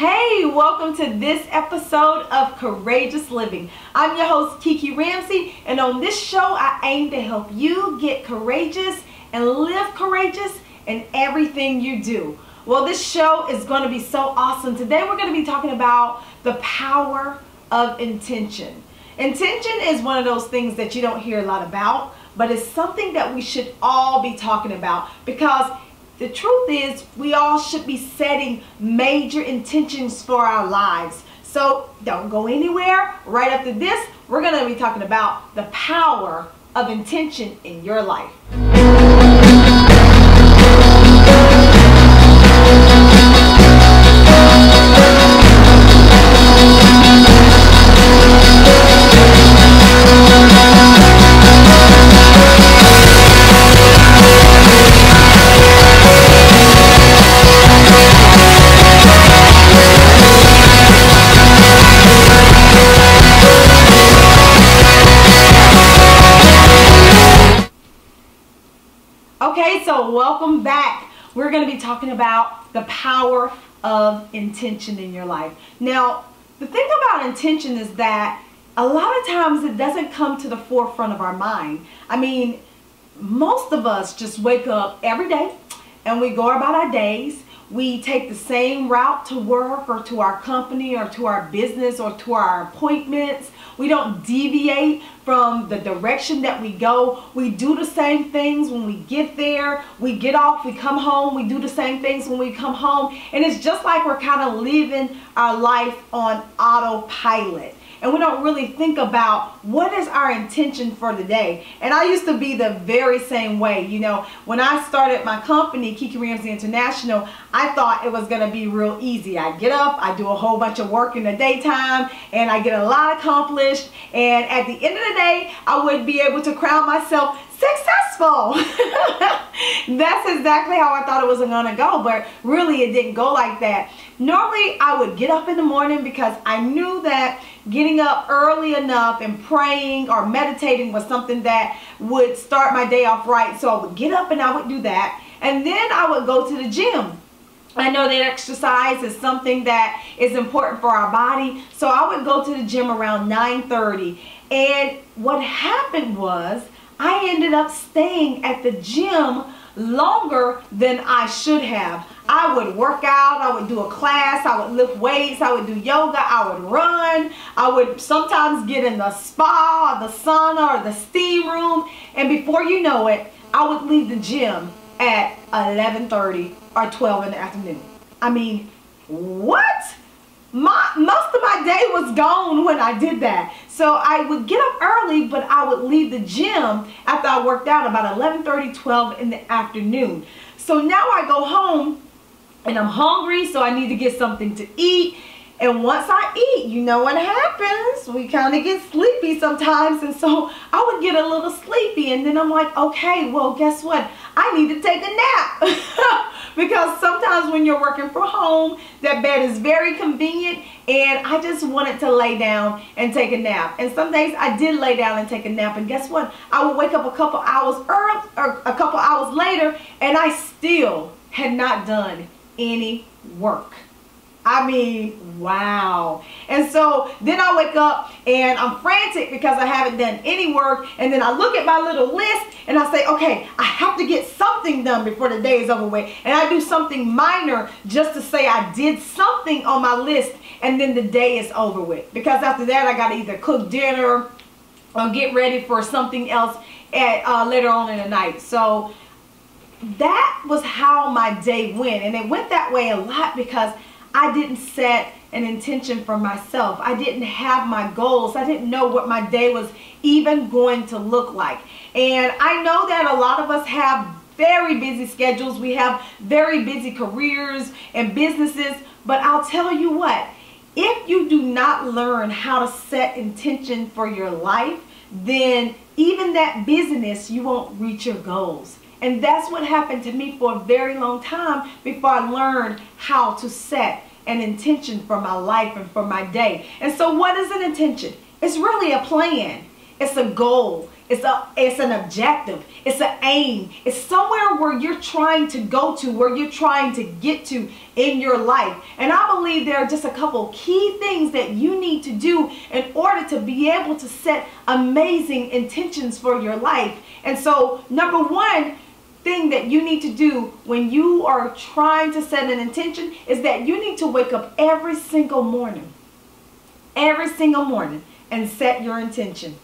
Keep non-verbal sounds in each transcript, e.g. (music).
Hey, welcome to this episode of Courageous Living. I'm your host, Kiki Ramsey, and on this show, I aim to help you get courageous and live courageous in everything you do. Well, this show is going to be so awesome. Today, we're going to be talking about the power of intention. Intention is one of those things that you don't hear a lot about, but it's something that we should all be talking about because the truth is, we all should be setting major intentions for our lives. So don't go anywhere. Right after this, we're going to be talking about the power of intention in your life. Welcome back. We're going to be talking about the power of intention in your life. Now, the thing about intention is that a lot of times it doesn't come to the forefront of our mind. I mean, most of us just wake up every day and we go about our days we take the same route to work or to our company or to our business or to our appointments. We don't deviate from the direction that we go. We do the same things when we get there. We get off, we come home, we do the same things when we come home. And it's just like we're kind of living our life on autopilot and we don't really think about what is our intention for the day. And I used to be the very same way. You know, when I started my company, Kiki Ramsey International, I thought it was going to be real easy. I get up, I do a whole bunch of work in the daytime, and I get a lot accomplished. And at the end of the day, I would be able to crown myself successful. (laughs) That's exactly how I thought it was going to go, but really it didn't go like that. Normally, I would get up in the morning because I knew that getting up early enough and praying or meditating was something that would start my day off right. So I would get up and I would do that. And then I would go to the gym. I know that exercise is something that is important for our body. So I would go to the gym around 9.30. And what happened was I ended up staying at the gym longer than I should have. I would work out, I would do a class, I would lift weights, I would do yoga, I would run, I would sometimes get in the spa or the sauna or the steam room, and before you know it, I would leave the gym at 11.30 or 12 in the afternoon. I mean, what? My most of my day was gone when I did that. So I would get up early, but I would leave the gym after I worked out about 11:30, 12 in the afternoon. So now I go home and I'm hungry, so I need to get something to eat. And once I eat, you know what happens. We kind of get sleepy sometimes. And so I would get a little sleepy. And then I'm like, okay, well, guess what? I need to take a nap. (laughs) because sometimes when you're working from home, that bed is very convenient. And I just wanted to lay down and take a nap. And some days I did lay down and take a nap. And guess what? I would wake up a couple hours early or a couple hours later and I still had not done any work. I mean, wow. And so then I wake up and I'm frantic because I haven't done any work. And then I look at my little list and I say, okay, I have to get something done before the day is over with. And I do something minor just to say I did something on my list and then the day is over with. Because after that, I got to either cook dinner or get ready for something else at uh, later on in the night. So that was how my day went. And it went that way a lot because I didn't set an intention for myself. I didn't have my goals. I didn't know what my day was even going to look like. And I know that a lot of us have very busy schedules. We have very busy careers and businesses. But I'll tell you what, if you do not learn how to set intention for your life, then even that business, you won't reach your goals. And that's what happened to me for a very long time before I learned how to set an intention for my life and for my day. And so what is an intention? It's really a plan. It's a goal. It's a it's an objective. It's an aim. It's somewhere where you're trying to go to, where you're trying to get to in your life. And I believe there are just a couple key things that you need to do in order to be able to set amazing intentions for your life. And so, number 1, thing that you need to do when you are trying to set an intention is that you need to wake up every single morning. Every single morning and set your intention.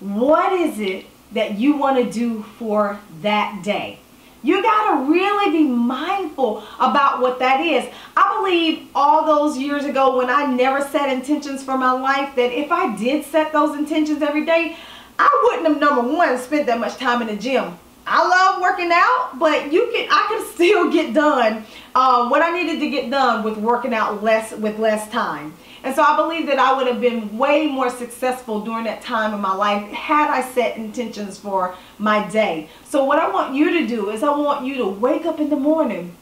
What is it that you want to do for that day? You got to really be mindful about what that is. I believe all those years ago when I never set intentions for my life that if I did set those intentions every day, I wouldn't have, number one, spent that much time in the gym. I love working out, but you can I can (laughs) still get done uh, what I needed to get done with working out less with less time. And so I believe that I would have been way more successful during that time in my life had I set intentions for my day. So what I want you to do is I want you to wake up in the morning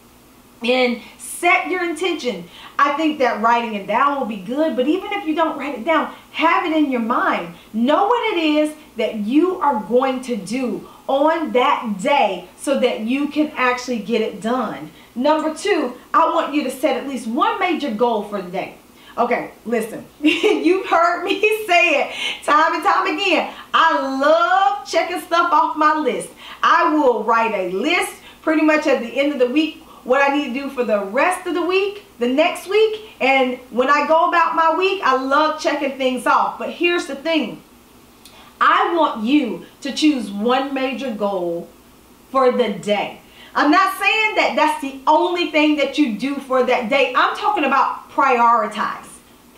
and set your intention. I think that writing it down will be good, but even if you don't write it down, have it in your mind. Know what it is that you are going to do on that day so that you can actually get it done. Number two, I want you to set at least one major goal for the day. Okay, listen, (laughs) you've heard me (laughs) say it time and time again. I love checking stuff off my list. I will write a list pretty much at the end of the week what I need to do for the rest of the week, the next week, and when I go about my week, I love checking things off. But here's the thing. I want you to choose one major goal for the day. I'm not saying that that's the only thing that you do for that day. I'm talking about prioritize.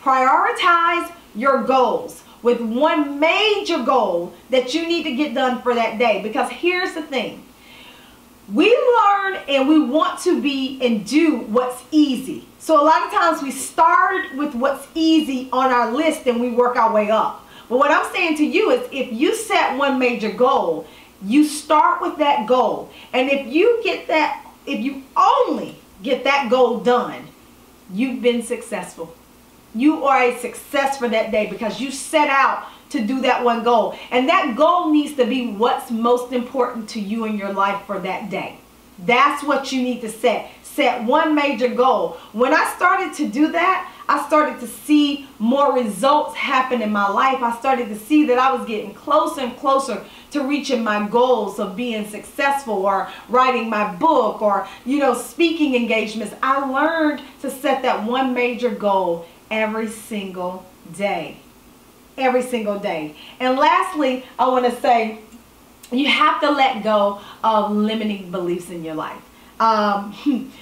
Prioritize your goals with one major goal that you need to get done for that day. Because here's the thing. We learn and we want to be and do what's easy. So a lot of times we start with what's easy on our list and we work our way up. But what I'm saying to you is if you set one major goal, you start with that goal. And if you get that, if you only get that goal done, you've been successful. You are a success for that day because you set out to do that one goal. And that goal needs to be what's most important to you in your life for that day. That's what you need to set. Set one major goal. When I started to do that, I started to see more results happen in my life. I started to see that I was getting closer and closer to reaching my goals of being successful or writing my book or, you know, speaking engagements. I learned to set that one major goal every single day. Every single day. And lastly, I want to say you have to let go of limiting beliefs in your life. Um, (laughs)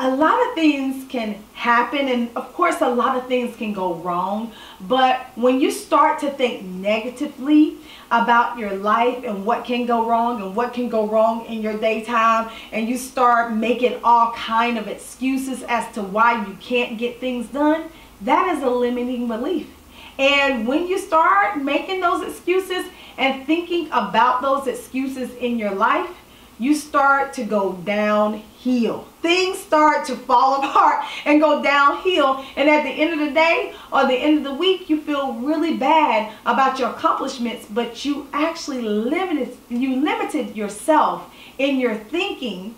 a lot of things can happen and of course a lot of things can go wrong but when you start to think negatively about your life and what can go wrong and what can go wrong in your daytime and you start making all kind of excuses as to why you can't get things done that is a limiting belief and when you start making those excuses and thinking about those excuses in your life you start to go downhill. Things start to fall (laughs) apart and go downhill. And at the end of the day or the end of the week, you feel really bad about your accomplishments, but you actually limited, you limited yourself in your thinking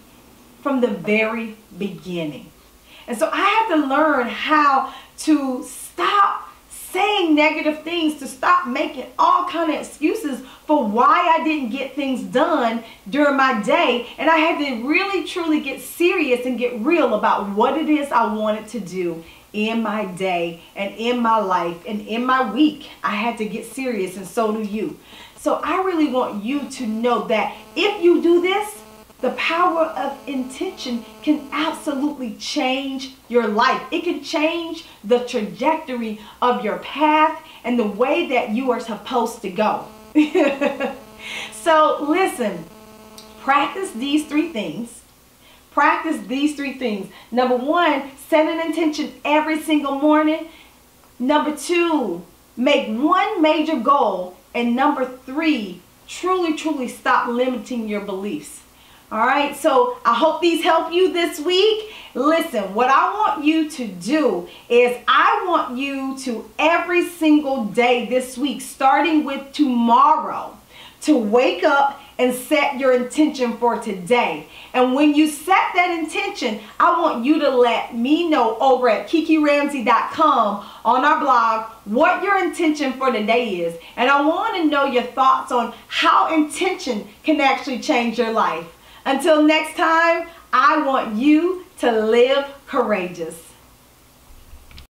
from the very beginning. And so I had to learn how to stop saying negative things to stop making all kind of excuses for why I didn't get things done during my day and I had to really truly get serious and get real about what it is I wanted to do in my day and in my life and in my week. I had to get serious and so do you. So I really want you to know that if you do this, the power of intention can absolutely change your life. It can change the trajectory of your path and the way that you are supposed to go. (laughs) so listen, practice these three things. Practice these three things. Number one, set an intention every single morning. Number two, make one major goal. And number three, truly, truly stop limiting your beliefs. All right, so I hope these help you this week. Listen, what I want you to do is I want you to every single day this week, starting with tomorrow, to wake up and set your intention for today. And when you set that intention, I want you to let me know over at kikiramsey.com on our blog what your intention for today is. And I want to know your thoughts on how intention can actually change your life. Until next time, I want you to live courageous.